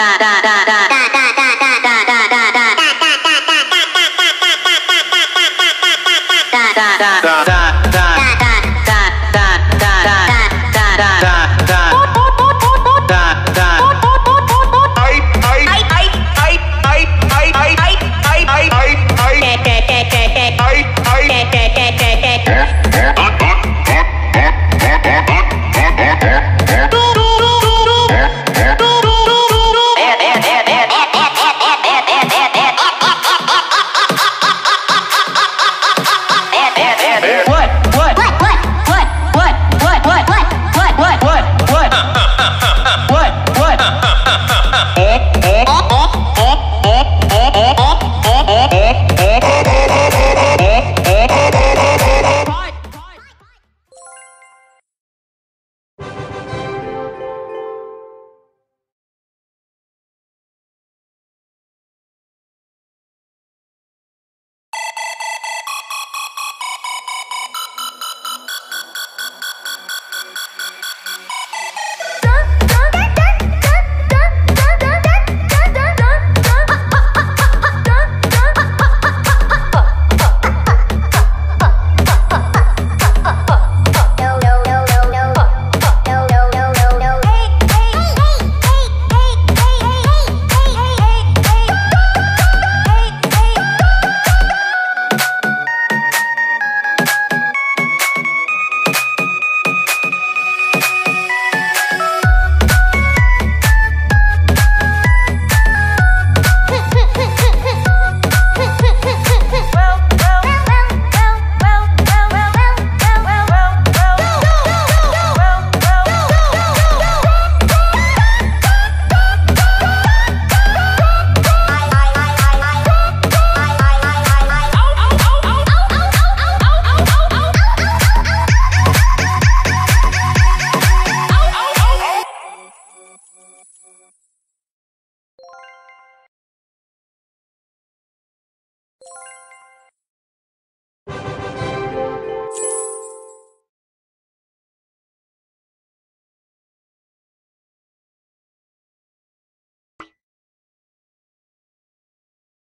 da da da da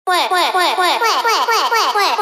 会会会会会会会会。会。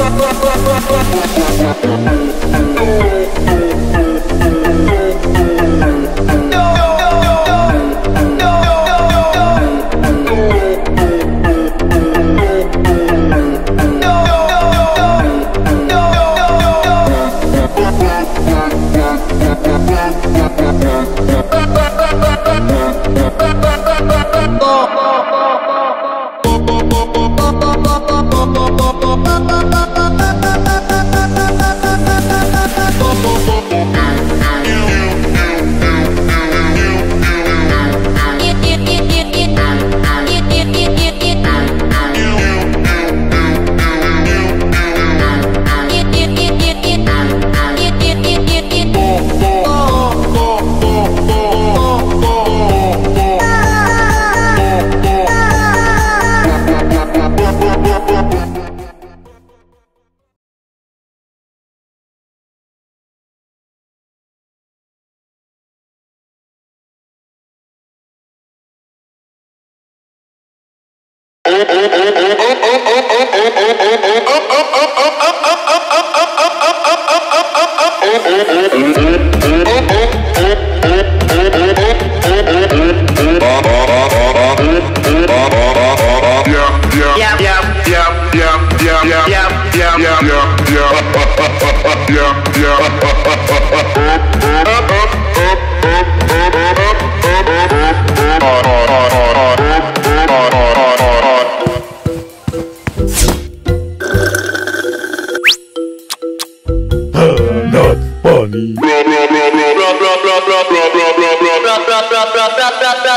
¡Gracias!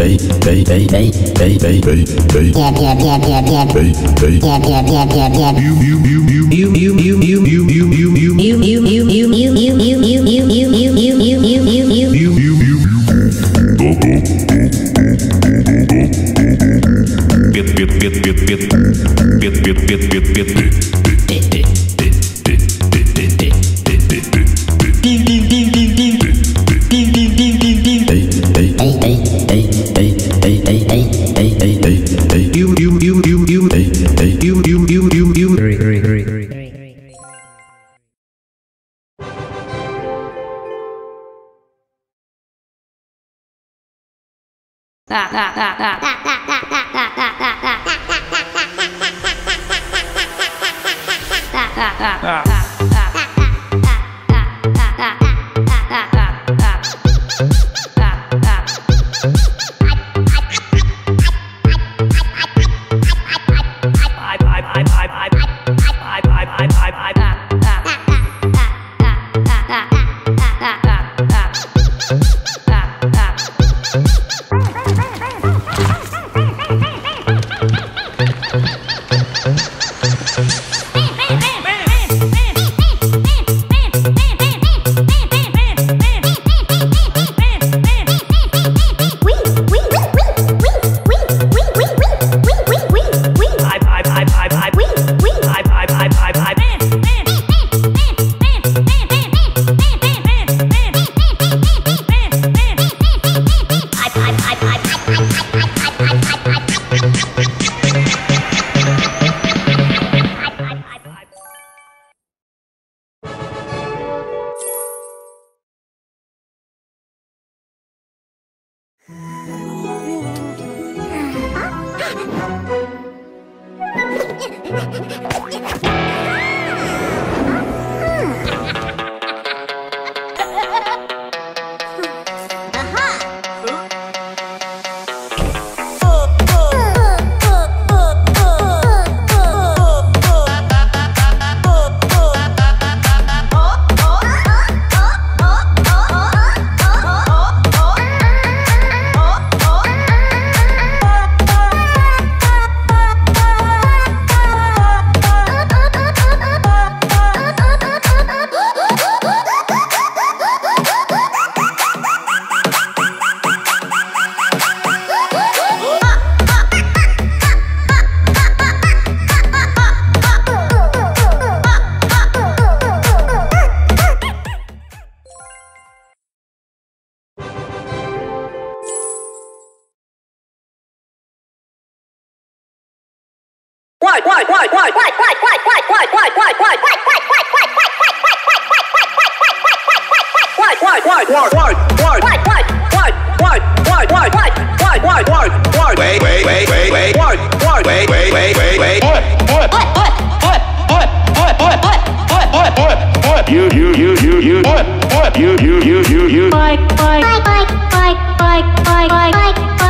Бит, бит, бит, бит, бит, бит, бит, бит, бит, бит. nah, nah. Ah. What, what, what, what, what, what, what, what, what, what, what, what, what, what, what, you you you you you you you you you you you bike bike bike bike bike bike bike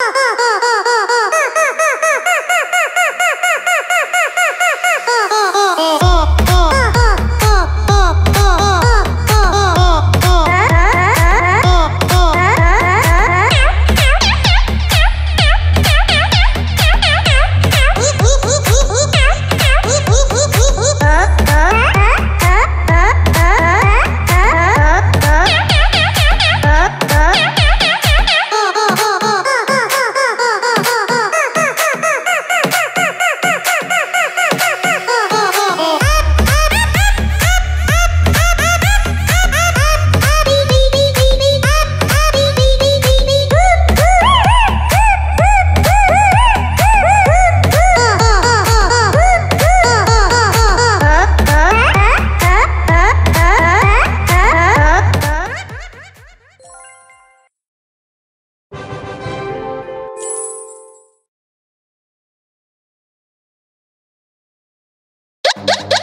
Oh, oh, oh. Ha ha ha!